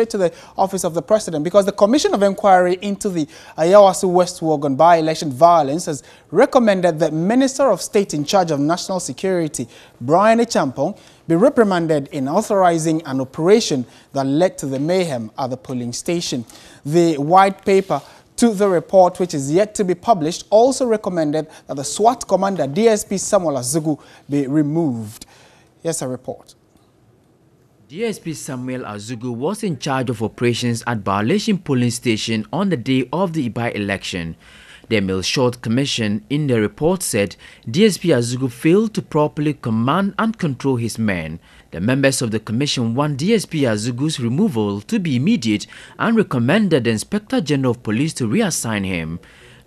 straight to the office of the president because the Commission of Inquiry into the Ayawaso West Wuogon by-election violence has recommended that Minister of State in charge of national security, Bryan Acheampong, be reprimanded in authorizing an operation that led to the mayhem at the polling station. The white paper to the report, which is yet to be published, also recommended that the SWAT commander, DSP Samuel Azugu, be removed. Here's a report. DSP Samuel Azugu was in charge of operations at Violation Polling Station on the day of the by-election. The Emile Short Commission in the report said DSP Azugu failed to properly command and control his men. The members of the commission want DSP Azugu's removal to be immediate and recommended the Inspector General of Police to reassign him.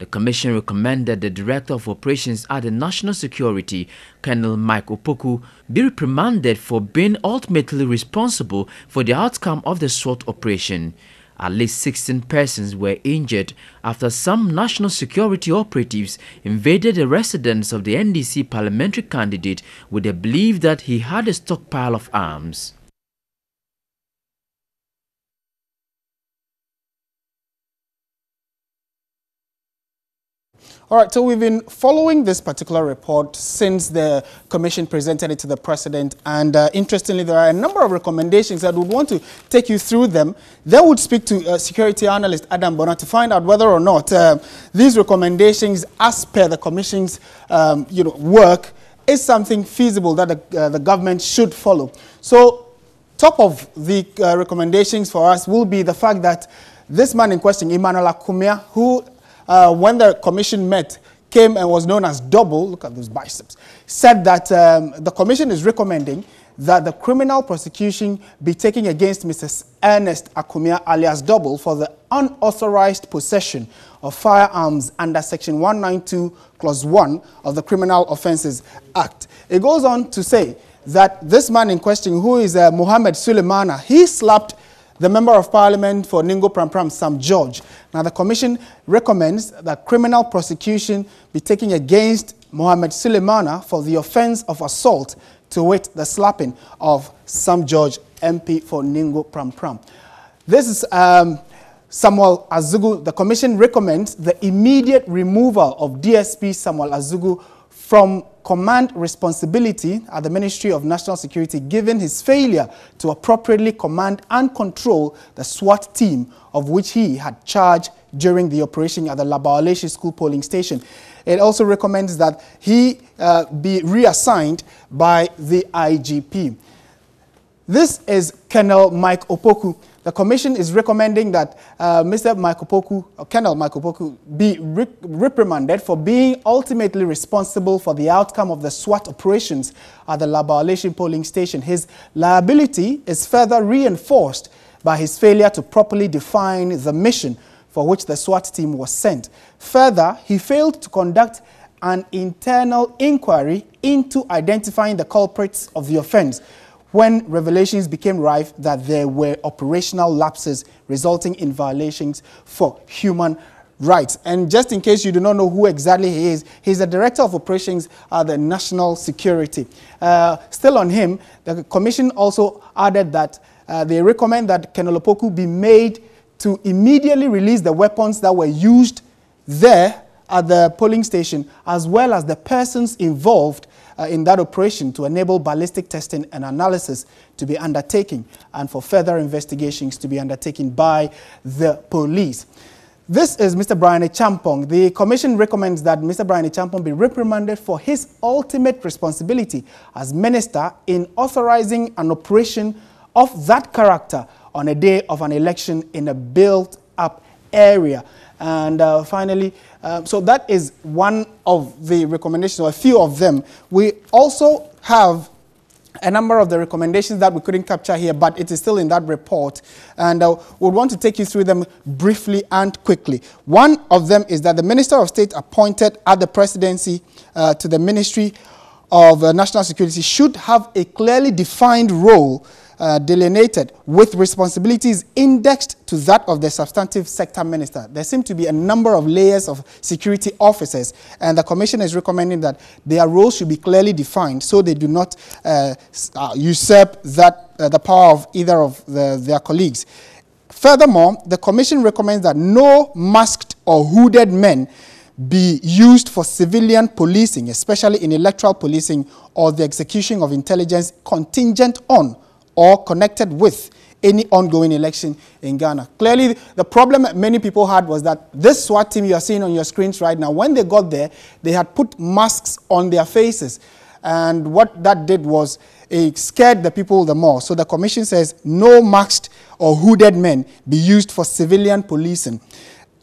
The Commission recommended the Director of Operations at the National Security, Colonel Mike Opoku, be reprimanded for being ultimately responsible for the outcome of the SWAT operation. At least 16 persons were injured after some national security operatives invaded the residence of the NDC parliamentary candidate with the belief that he had a stockpile of arms. All right, so we've been following this particular report since the commission presented it to the president. And uh, interestingly, there are a number of recommendations that would want to take you through them. They would speak to uh, security analyst Adam Bonaa to find out whether or not uh, these recommendations, as per the commission's um, you know, work, is something feasible that the, uh, the government should follow. So top of the uh, recommendations for us will be the fact that this man in question, Emmanuel Akumia, who uh, when the commission met, came and was known as Double, look at those biceps, said that um, the commission is recommending that the criminal prosecution be taken against Mrs. Ernest Acumia alias Double for the unauthorized possession of firearms under Section 192, Clause 1 of the Criminal Offences Act. It goes on to say that this man in question, who is uh, Mohammed Suleimana, he slapped the Member of Parliament for Ningo Pram Pram, Sam George. Now, the Commission recommends that criminal prosecution be taken against Mohamed Suleimana for the offence of assault, to wit, the slapping of Sam George, MP for Ningo Pram Pram. This is um, Samuel Azugu. The Commission recommends the immediate removal of DSP Samuel Azugu from command responsibility at the Ministry of National Security given his failure to appropriately command and control the SWAT team of which he had charge during the operation at the La Bawaleshie School polling station. It also recommends that he uh, be reassigned by the IGP. This is Colonel Mike Opoku. The commission is recommending that uh, Mr. Michael Poku, or Colonel Michael Poku, be re reprimanded for being ultimately responsible for the outcome of the SWAT operations at the La Bawaleshie polling station. His liability is further reinforced by his failure to properly define the mission for which the SWAT team was sent. Further, he failed to conduct an internal inquiry into identifying the culprits of the offense when revelations became rife that there were operational lapses resulting in violations for human rights. And just in case you do not know who exactly he is, he's the Director of Operations at the National Security. Uh, still on him, the Commission also added that uh, they recommend that Colonel Opoku be made to immediately release the weapons that were used there at the polling station, as well as the persons involved uh, in that operation to enable ballistic testing and analysis to be undertaken and for further investigations to be undertaken by the police. This is Mr. Bryan Acheampong. The commission recommends that Mr. Bryan Acheampong be reprimanded for his ultimate responsibility as minister in authorizing an operation of that character on a day of an election in a built-up area. And uh, finally, uh, so that is one of the recommendations, or a few of them. We also have a number of the recommendations that we couldn't capture here, but it is still in that report. And uh, we want to take you through them briefly and quickly. One of them is that the Minister of State appointed at the presidency uh, to the Ministry of uh, National Security should have a clearly defined role uh, delineated with responsibilities indexed to that of the substantive sector minister. There seem to be a number of layers of security officers, and the commission is recommending that their roles should be clearly defined so they do not uh, uh, usurp that, uh, the power of either of the, their colleagues. Furthermore, the Commission recommends that no masked or hooded men be used for civilian policing, especially in electoral policing or the execution of intelligence contingent on or connected with any ongoing election in Ghana. Clearly, the problem many people had was that this SWAT team you are seeing on your screens right now, when they got there, they had put masks on their faces. And what that did was it scared the people the more. So the commission says no masked or hooded men be used for civilian policing.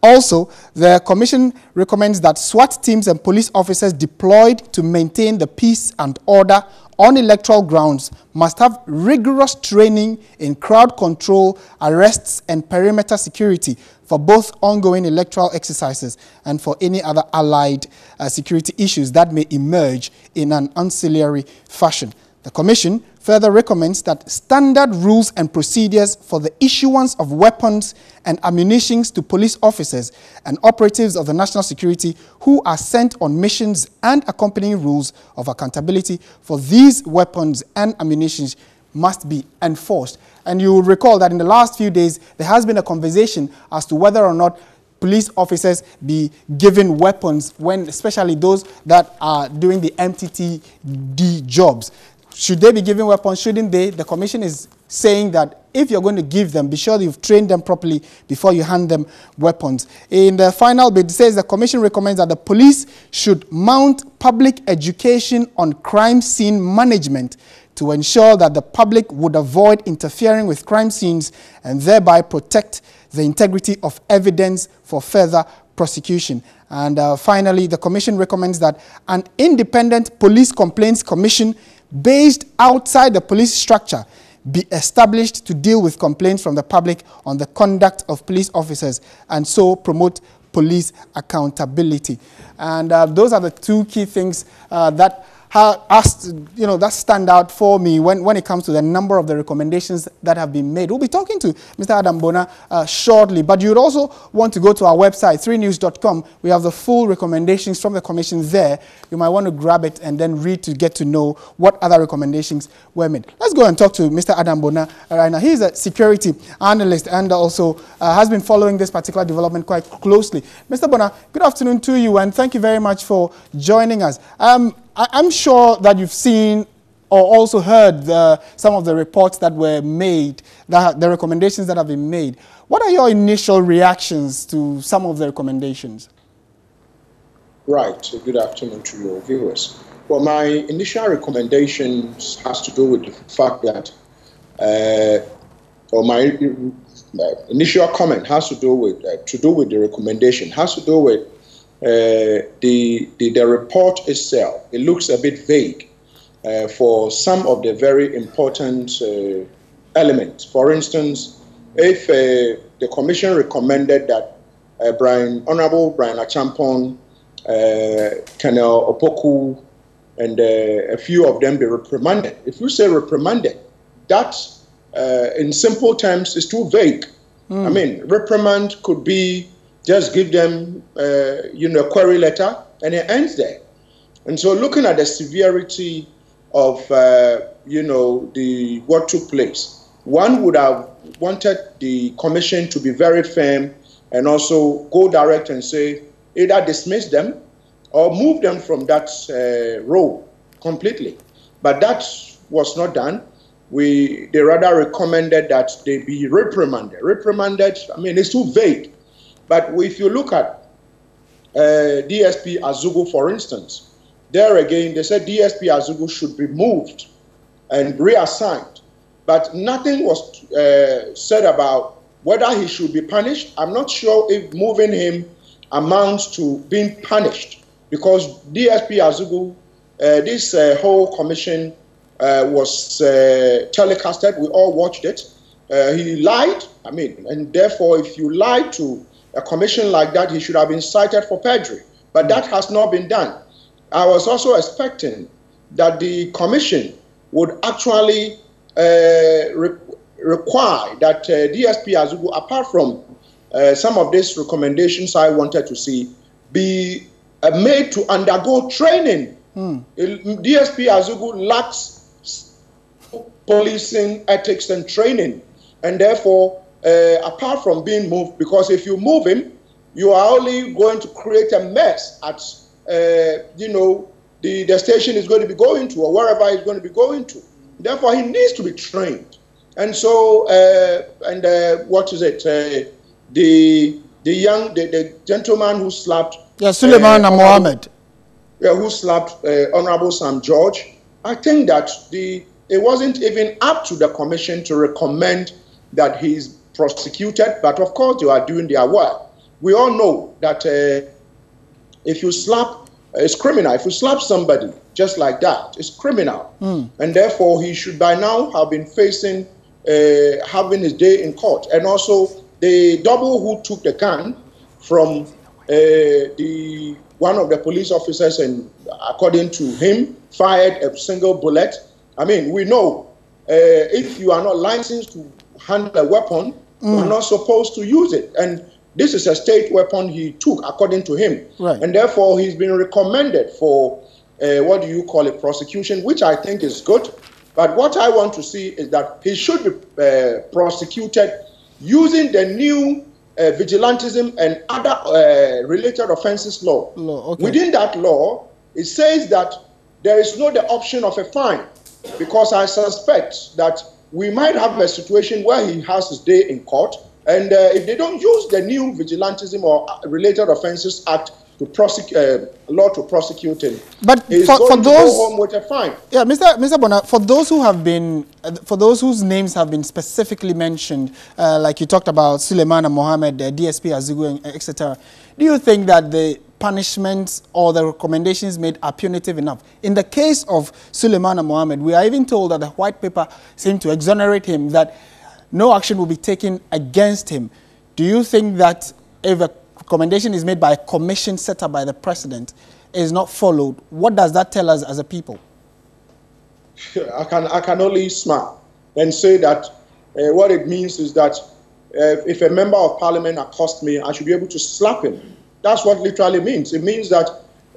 Also, the Commission recommends that SWAT teams and police officers deployed to maintain the peace and order on electoral grounds must have rigorous training in crowd control, arrests, and perimeter security for both ongoing electoral exercises and for any other allied uh, security issues that may emerge in an ancillary fashion. The Commission further recommends that standard rules and procedures for the issuance of weapons and ammunitions to police officers and operatives of the national security who are sent on missions and accompanying rules of accountability for these weapons and ammunitions must be enforced. And you will recall that in the last few days, there has been a conversation as to whether or not police officers be given weapons when, especially those that are doing the MTTD jobs. Should they be given weapons? Shouldn't they? The commission is saying that if you're going to give them, be sure you've trained them properly before you hand them weapons. In the final bit, it says the commission recommends that the police should mount public education on crime scene management to ensure that the public would avoid interfering with crime scenes and thereby protect the integrity of evidence for further prosecution. And uh, finally, the commission recommends that an independent police complaints commission based outside the police structure be established to deal with complaints from the public on the conduct of police officers and so promote police accountability. And uh, those are the two key things uh, that asked, you know, that stand out for me when, when it comes to the number of the recommendations that have been made. We'll be talking to Mr. Adam Bonaa uh, shortly, but you'd also want to go to our website, 3news.com. We have the full recommendations from the commission there. You might want to grab it and then read to get to know what other recommendations were made. Let's go and talk to Mr. Adam Bonaa right now. He's a security analyst and also uh, has been following this particular development quite closely. Mr. Bonaa, good afternoon to you and thank you very much for joining us. Um, I'm sure that you've seen or also heard the, some of the reports that were made, the, the recommendations that have been made. What are your initial reactions to some of the recommendations? Right. Good afternoon to your viewers. Well, my initial recommendations has to do with the fact that, uh, or my uh, initial comment has to do with uh, to do with the recommendation has to do with uh, the, the, the report itself, it looks a bit vague uh, for some of the very important uh, elements. For instance, if uh, the commission recommended that uh, Brian, Honorable Bryan Acheampong, uh, Colonel Opoku, and a few of them be reprimanded. If you say reprimanded, that in simple terms is too vague. Mm. I mean, reprimand could be just give them, uh, you know, a query letter, and it ends there. And so, looking at the severity of, uh, you know, the what took place, one would have wanted the commission to be very firm and also go direct and say either dismiss them or move them from that uh, role completely. But that was not done. We they rather recommended that they be reprimanded. Reprimanded, I mean, it's too vague. But if you look at uh, DSP Azugu, for instance, there again, they said DSP Azugu should be moved and reassigned. But nothing was uh, said about whether he should be punished. I'm not sure if moving him amounts to being punished because DSP Azugu, uh, this uh, whole commission uh, was uh, telecasted. We all watched it. He lied. I mean, and therefore, if you lie to a commission like that, he should have been cited for perjury. But that has not been done. I was also expecting that the commission would actually uh, re require that uh, DSP Azugu, apart from uh, some of these recommendations I wanted to see, be uh, made to undergo training. Mm. DSP Azugu lacks policing ethics and training, and therefore uh, apart from being moved, because if you move him, you are only going to create a mess at, uh, you know, the, the station is going to be going to or wherever he's going to be going to. Therefore, he needs to be trained. And so, uh, and uh, what is it? Uh, the the young, the, the gentleman who slapped. Yeah, Suleiman uh, Mohammed. Yeah, who slapped uh, Honorable Sam George. I think that the it wasn't even up to the commission to recommend that he's prosecuted, but of course they are doing their work. We all know that uh, if you slap, it's criminal. If you slap somebody just like that, it's criminal. Mm. And therefore, he should by now have been facing uh, having his day in court. And also, the double who took the gun from uh, the one of the police officers, and according to him, fired a single bullet. I mean, we know uh, if you are not licensed to handle a weapon, mm. are not supposed to use it. And this is a state weapon he took, according to him. Right. And therefore, he's been recommended for uh, what do you call it, prosecution, which I think is good. But what I want to see is that he should be uh, prosecuted using the new uh, vigilantism and other uh, related offenses law. law okay. Within that law, it says that there is no the option of a fine because I suspect that we might have a situation where he has his day in court and uh, if they don't use the new vigilantism or related offenses act to prosecute uh, law to prosecute him. But for, for those home with a fine. Yeah, Mr. Mr. Bonaa, for those who have been, uh, for those whose names have been specifically mentioned, uh, like you talked about Suleiman Mohammed, uh, DSP Azugu, etc. Do you think that the punishments or the recommendations made are punitive enough? In the case of Suleiman Mohammed, we are even told that the white paper seemed to exonerate him that no action will be taken against him. Do you think that if a recommendation is made by a commission set up by the president is not followed, what does that tell us as a people? I can, I can only smile and say that uh, what it means is that uh, if a member of parliament accosts me, I should be able to slap him. That's what literally means. It means that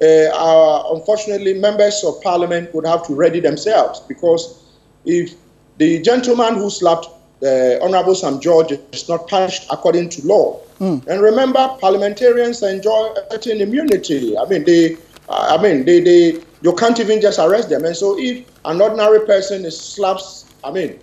uh, our, unfortunately, members of parliament would have to ready themselves because if the gentleman who slapped the Honorable Sam George is not punished according to law. Mm. And remember, parliamentarians enjoy certain immunity. I mean, they, I mean, they, they, you can't even just arrest them. And so, if an ordinary person is slaps, I mean,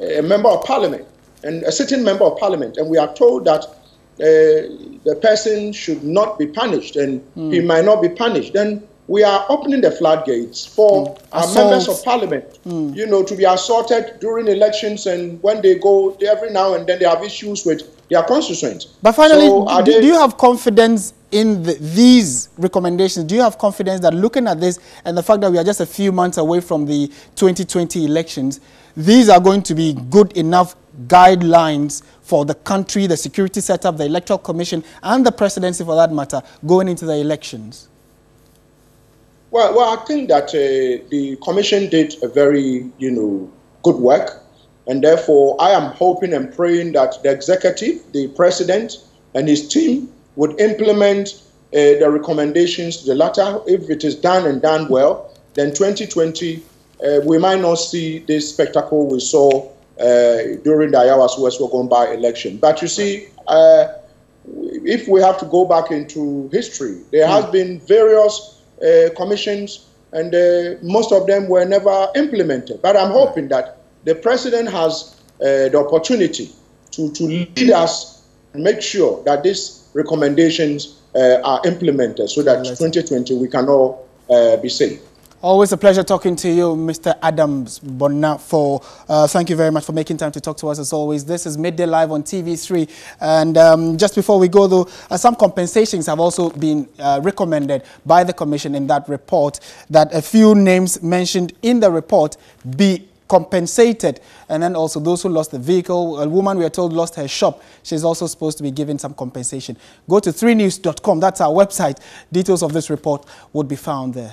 a member of parliament and a sitting member of parliament, and we are told that uh, the person should not be punished, and mm. he might not be punished, then we are opening the floodgates for mm. our members of parliament, mm. you know, to be assaulted during elections and when they go every now and then they have issues with their constituents. But finally, so do, do, you have confidence in the, these recommendations? Do you have confidence that looking at this and the fact that we are just a few months away from the 2020 elections, these are going to be good enough guidelines for the country, the security setup, the electoral commission, and the presidency for that matter, going into the elections? Well, well, I think that uh, the commission did a very, you know, good work, and therefore I am hoping and praying that the executive, the president, and his team would implement uh, the recommendations the latter. If it is done and done well, then 2020 uh, we might not see this spectacle we saw uh, during the Ayawaso West by election. But you see, uh, if we have to go back into history, there has hmm. been various uh, commissions, and uh, most of them were never implemented. But I'm hoping that the president has uh, the opportunity to, to lead us and make sure that these recommendations are implemented so that 2020 we can all be safe. Always a pleasure talking to you, Mr. Adams Bonaa. For uh, thank you very much for making time to talk to us as always. This is midday live on TV3, and um, just before we go, though, uh, some compensations have also been uh, recommended by the commission in that report. That a few names mentioned in the report be compensated. And then also those who lost the vehicle, a woman we are told lost her shop, she's also supposed to be given some compensation. Go to 3news.com, that's our website. Details of this report would be found there.